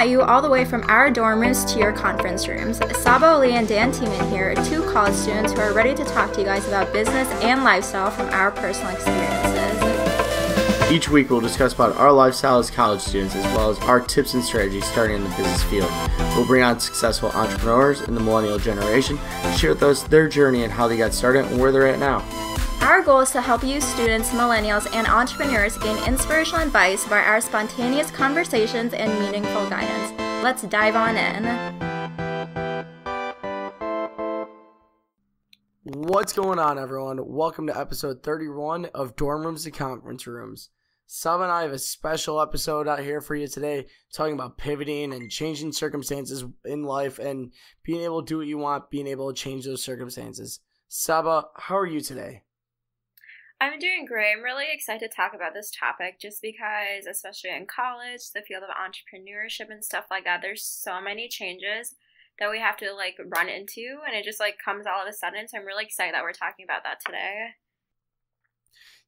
at you all the way from our dorm rooms to your conference rooms. Saba Ali, and Dan Tieman here, two college students who are ready to talk to you guys about business and lifestyle from our personal experiences. Each week, we'll discuss about our lifestyle as college students, as well as our tips and strategies starting in the business field. We'll bring on successful entrepreneurs in the millennial generation to share with us their journey and how they got started and where they're at now. Our goal is to help you students, millennials, and entrepreneurs gain inspirational advice by our spontaneous conversations and meaningful guidance. Let's dive on in. What's going on, everyone? Welcome to episode 31 of Dorm Rooms to Conference Rooms. Sab and I have a special episode out here for you today, talking about pivoting and changing circumstances in life and being able to do what you want, being able to change those circumstances. Saba, how are you today? I'm doing great. I'm really excited to talk about this topic just because, especially in college, the field of entrepreneurship and stuff like that, there's so many changes that we have to like run into and it just like comes all of a sudden. So I'm really excited that we're talking about that today.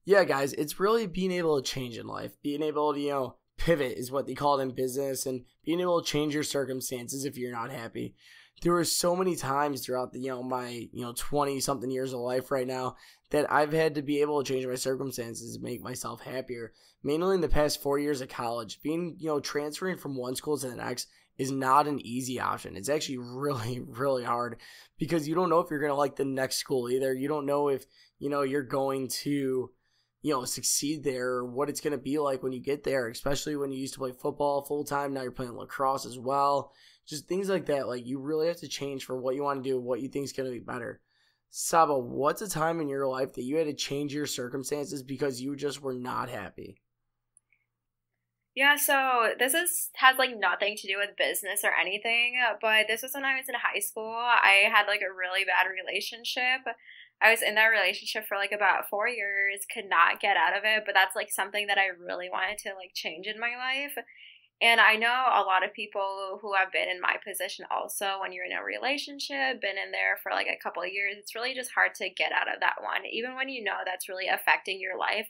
Yeah, guys, it's really being able to change in life, being able to, you know, pivot is what they call it in business and being able to change your circumstances if you're not happy there were so many times throughout the you know my you know 20 something years of life right now that I've had to be able to change my circumstances to make myself happier. Mainly in the past 4 years of college, being you know transferring from one school to the next is not an easy option. It's actually really really hard because you don't know if you're going to like the next school either. You don't know if you know you're going to you know succeed there or what it's going to be like when you get there, especially when you used to play football full time, now you're playing lacrosse as well just things like that. Like you really have to change for what you want to do, what you think is going to be better. Saba, what's a time in your life that you had to change your circumstances because you just were not happy? Yeah, so this is has like nothing to do with business or anything, but this was when I was in high school. I had like a really bad relationship. I was in that relationship for like about 4 years, could not get out of it, but that's like something that I really wanted to like change in my life. And I know a lot of people who have been in my position also when you're in a relationship, been in there for like a couple years, it's really just hard to get out of that one, even when you know that's really affecting your life,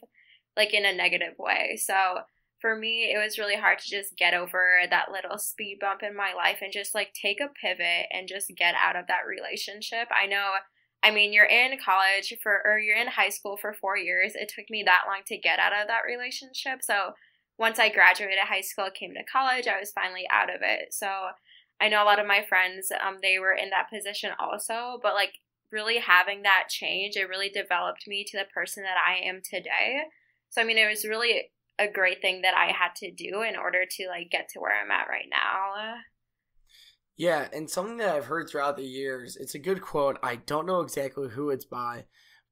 like in a negative way. So for me, it was really hard to just get over that little speed bump in my life and just like take a pivot and just get out of that relationship. I know I mean, you're in college for, or you're in high school for four years. It took me that long to get out of that relationship. So once I graduated high school, came to college, I was finally out of it. So I know a lot of my friends, um, they were in that position also, but like really having that change, it really developed me to the person that I am today. So I mean, it was really a great thing that I had to do in order to like get to where I'm at right now. Yeah, and something that I've heard throughout the years, it's a good quote. I don't know exactly who it's by,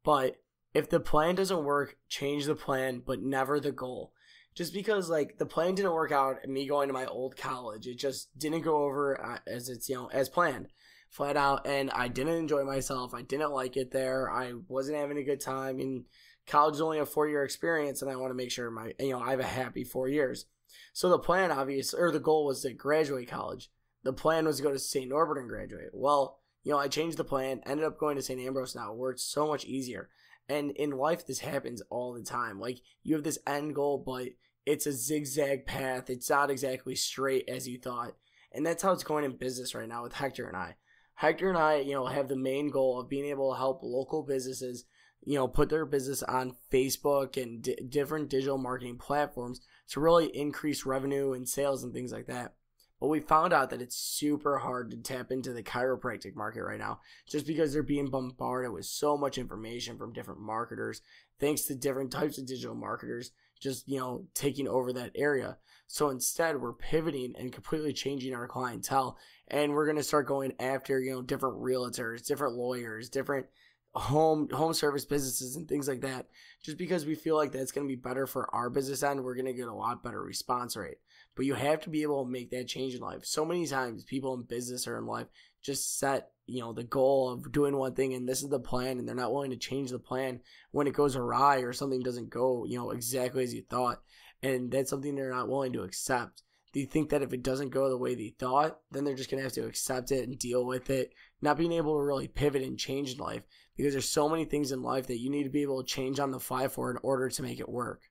but if the plan doesn't work, change the plan, but never the goal just because like the plan didn't work out and me going to my old college it just didn't go over uh, as it's you know as planned flat out and i didn't enjoy myself i didn't like it there i wasn't having a good time and college is only a four year experience and i want to make sure my you know i have a happy four years. So the plan obviously or the goal was to graduate college. The plan was to go to st norbert and graduate. Well you know i changed the plan ended up going to st ambrose now where it's so much easier and in life, this happens all the time. Like you have this end goal, but it's a zigzag path. It's not exactly straight as you thought. And that's how it's going in business right now with Hector and I. Hector and I, you know, have the main goal of being able to help local businesses, you know, put their business on Facebook and d- different digital marketing platforms to really increase revenue and sales and things like that. But we found out that it's super hard to tap into the chiropractic market right now just because they're being bombarded with so much information from different marketers, thanks to different types of digital marketers just, you know, taking over that area. So instead, we're pivoting and completely changing our clientele. And we're going to start going after, you know, different realtors, different lawyers, different home home service businesses and things like that just because we feel like that's going to be better for our business end we're going to get a lot better response rate but you have to be able to make that change in life. So many times people in business or in life just set, you know, the goal of doing one thing and this is the plan and they're not willing to change the plan when it goes awry or something doesn't go, you know, exactly as you thought. And that's something they're not willing to accept. They think that if it doesn't go the way they thought, then they're just gonna have to accept it and deal with it, not being able to really pivot and change in life because there's so many things in life that you need to be able to change on the fly for in order to make it work.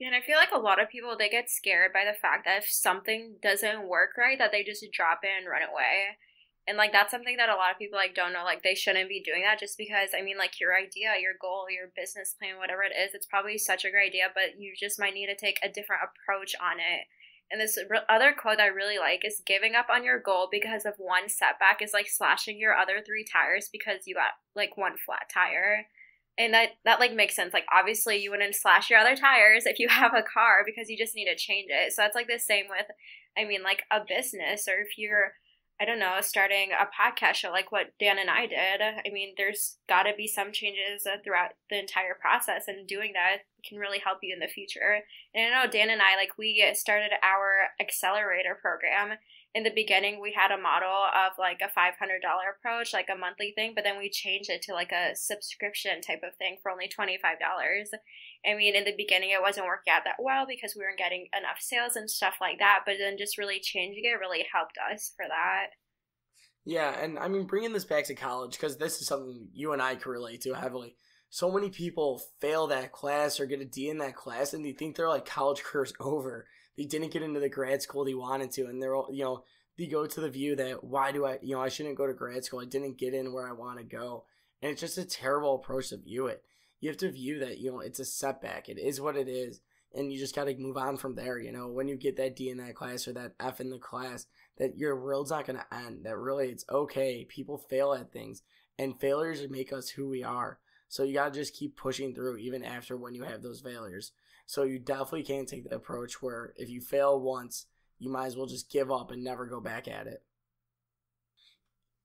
Yeah, and I feel like a lot of people they get scared by the fact that if something doesn't work right, that they just drop it and run away. And like that's something that a lot of people like don't know. Like they shouldn't be doing that just because I mean like your idea, your goal, your business plan, whatever it is, it's probably such a great idea, but you just might need to take a different approach on it. And this other quote I really like is giving up on your goal because of one setback is like slashing your other three tires because you got like one flat tire and that that like makes sense. Like obviously you wouldn't slash your other tires if you have a car because you just need to change it. So that's like the same with i mean like a business or if you're i don't know starting a podcast show like what dan and i did. I mean there's got to be some changes uh, throughout the entire process and doing that can really help you in the future. And i know dan and i like we started our accelerator program in the beginning we had a model of like a $500 approach like a monthly thing but then we changed it to like a subscription type of thing for only $25 i mean in the beginning it wasn't working out that well because we weren't getting enough sales and stuff like that but then just really changing it really helped us for that. Yeah and i mean bringing this back to college because this is something you and i can relate to heavily. So many people fail that class or get a D in that class and they think their like college career's over they didn't get into the grad school he wanted to, and they're all, you know they go to the view that why do I you know I shouldn't go to grad school I didn't get in where I want to go, and it's just a terrible approach to view it. You have to view that you know it's a setback. It is what it is, and you just got to move on from there. You know when you get that D in that class or that F in the class, that your world's not gonna end. That really it's okay. People fail at things, and failures make us who we are. So you gotta just keep pushing through even after when you have those failures. So you definitely can't take the approach where if you fail once, you might as well just give up and never go back at it.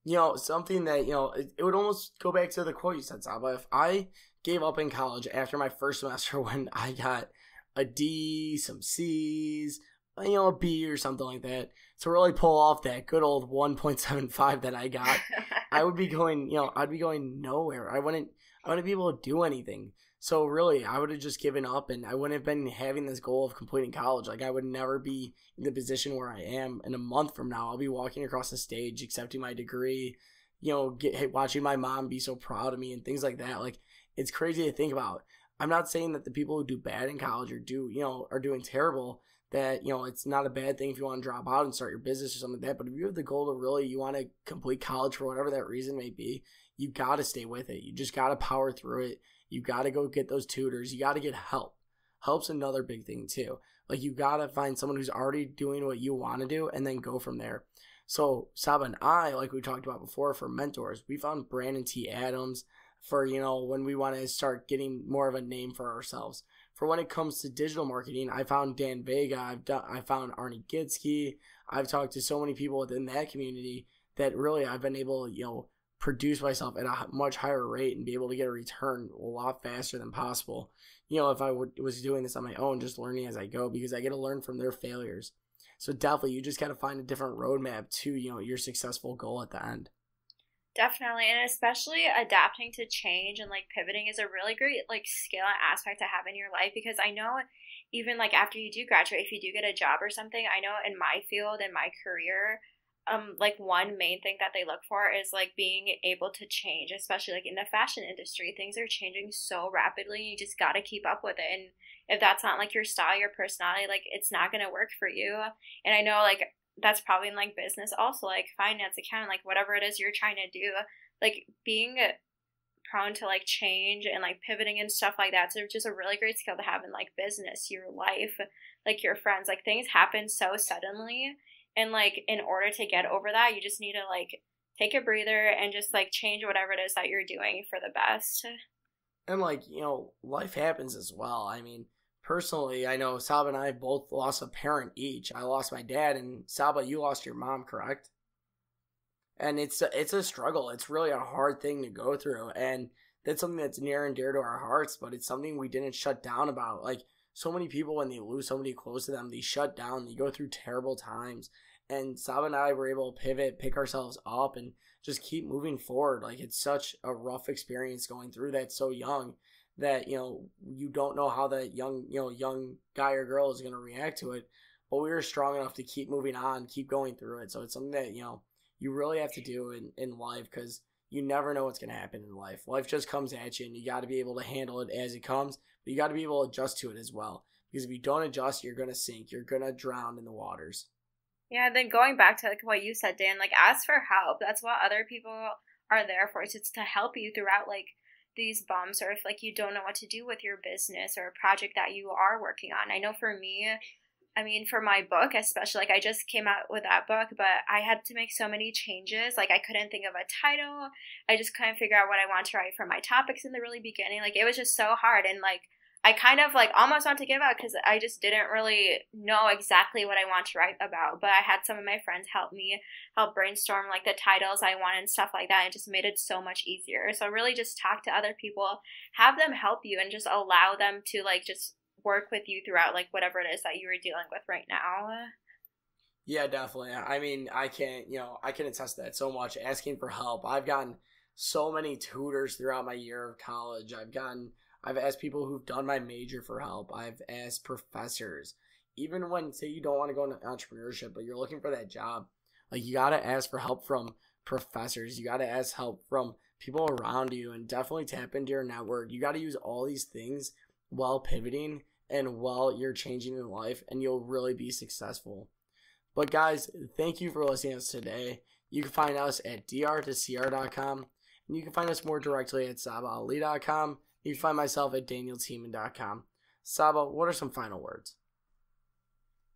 You know, something that, you know, it, it would almost go back to the quote you said, Saba. If I gave up in college after my first semester when I got a D, some C's, you know, a B or something like that, to really pull off that good old 1.75 that I got, I would be going, you know, I'd be going nowhere. I wouldn't, I wouldn't be able to do anything. So really, I would have just given up, and I wouldn't have been having this goal of completing college. Like I would never be in the position where I am. In a month from now, I'll be walking across the stage, accepting my degree. You know, get watching my mom be so proud of me and things like that. Like it's crazy to think about. I'm not saying that the people who do bad in college or do you know are doing terrible. That you know it's not a bad thing if you want to drop out and start your business or something like that. But if you have the goal to really you want to complete college for whatever that reason may be, you got to stay with it. You just got to power through it you got to go get those tutors. You got to get help. Help's another big thing too. Like you got to find someone who's already doing what you want to do and then go from there. So Saba and I, like we talked about before, for mentors, we found Brandon T. Adams for you know when we want to start getting more of a name for ourselves. For when it comes to digital marketing, I found Dan Vega. I've done. I found Arnie Gitsky. I've talked to so many people within that community that really I've been able, you know, produce myself at a much higher rate and be able to get a return a lot faster than possible. You know, if I would, was doing this on my own, just learning as I go, because I get to learn from their failures. So definitely, you just got to find a different roadmap to you know your successful goal at the end. Definitely, and especially adapting to change and like pivoting is a really great like skill and aspect to have in your life because I know even like after you do graduate, if you do get a job or something, I know in my field in my career, um like one main thing that they look for is like being able to change especially like in the fashion industry things are changing so rapidly you just got to keep up with it and if that's not like your style your personality like it's not going to work for you and i know like that's probably in like business also like finance accounting like whatever it is you're trying to do like being prone to like change and like pivoting and stuff like that so it's just a really great skill to have in like business your life like your friends like things happen so suddenly and like in order to get over that, you just need to like take a breather and just like change whatever it is that you're doing for the best. And like, you know, life happens as well. I mean, personally, I know Saba and I both lost a parent each. I lost my dad and Saba, you lost your mom, correct? And it's a, it's a struggle. It's really a hard thing to go through and that's something that's near and dear to our hearts, but it's something we didn't shut down about. Like so many people when they lose somebody close to them, they shut down, they go through terrible times. And Saba and I were able to pivot, pick ourselves up, and just keep moving forward. Like it's such a rough experience going through that so young that you know you don't know how that young you know young guy or girl is going to react to it. But we were strong enough to keep moving on, keep going through it. So it's something that you know you really have to do in in life because you never know what's going to happen in life. Life just comes at you, and you got to be able to handle it as it comes. But you got to be able to adjust to it as well. because if you don't adjust, you're gonna sink. You're gonna drown in the waters. Yeah, then going back to like what you said, Dan, like ask for help. That's what other people are there for. It's to help you throughout like these bumps or if like you don't know what to do with your business or a project that you are working on. I know for me, I mean, for my book, especially, like I just came out with that book, but I had to make so many changes. Like I couldn't think of a title. I just couldn't figure out what I want to write for my topics in the really beginning. Like it was just so hard. And like I kind of like almost want to give up because I just didn't really know exactly what I want to write about. But I had some of my friends help me help brainstorm like the titles I wanted and stuff like that. It just made it so much easier. So really just talk to other people, have them help you and just allow them to like just work with you throughout like whatever it is that you are dealing with right now. Yeah, definitely. I mean, I can't, you know, I can attest that so much. Asking for help. I've gotten so many tutors throughout my year of college. I've gotten I've asked people who've done my major for help. I've asked professors. Even when, say, you don't want to go into entrepreneurship, but you're looking for that job, like you got to ask for help from professors. You got to ask help from people around you and definitely tap into your network. You got to use all these things while pivoting and while you're changing in life, and you'll really be successful. But, guys, thank you for listening to us today. You can find us at dr2cr.com, and you can find us more directly at sabaali.com you can find myself at danieltieman.com. Saba, what are some final words?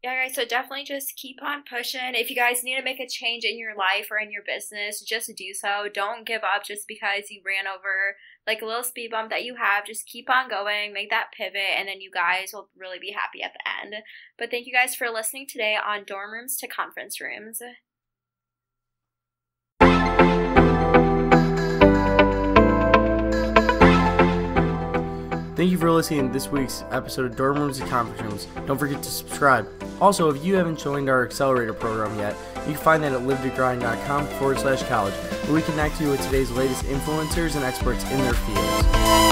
Yeah, guys, so definitely just keep on pushing. If you guys need to make a change in your life or in your business, just do so. Don't give up just because you ran over like a little speed bump that you have. Just keep on going, make that pivot, and then you guys will really be happy at the end. But thank you guys for listening today on Dorm Rooms to Conference Rooms. Thank you for listening to this week's episode of Dorm Rooms and Conference Rooms. Don't forget to subscribe. Also, if you haven't joined our accelerator program yet, you can find that at livetogrind.com forward slash college, where we connect you with today's latest influencers and experts in their fields.